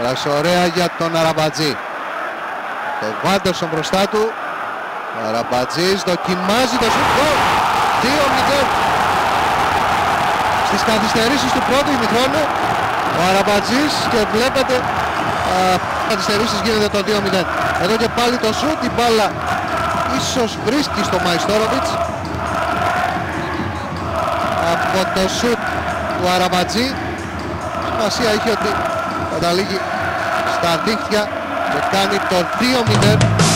Πέρασε ωραία για τον Αραμπατζή. Το Βάντερσον μπροστά του. Ο Αραμπατζής δοκιμάζει το σουτ. 2-0. Στις καθυστερήσεις του πρώτου ημιχρόνου ο Αραμπατζής και βλέπετε α, καθυστερήσεις γίνεται το 2-0. Εδώ και πάλι το σουτ, η μπάλα ίσως βρίσκει στο Μαϊστόροβιτς. Από το σουτ του Αραμπατζή σημασία είχε ότι καταλήγει στα δίχτυα και κάνει το 2-0